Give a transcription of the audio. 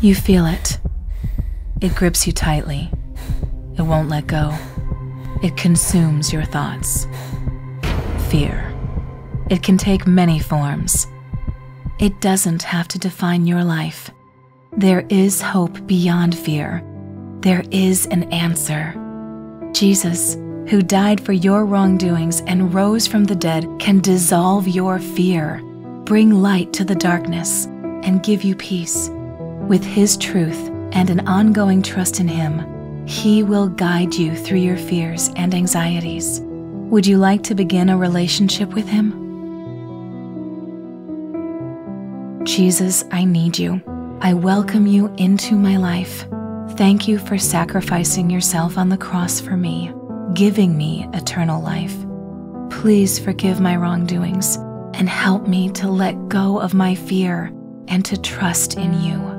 You feel it. It grips you tightly. It won't let go. It consumes your thoughts. Fear. It can take many forms. It doesn't have to define your life. There is hope beyond fear. There is an answer. Jesus, who died for your wrongdoings and rose from the dead, can dissolve your fear, bring light to the darkness, and give you peace. With His truth and an ongoing trust in Him, He will guide you through your fears and anxieties. Would you like to begin a relationship with Him? Jesus, I need you. I welcome you into my life. Thank you for sacrificing yourself on the cross for me, giving me eternal life. Please forgive my wrongdoings and help me to let go of my fear and to trust in you.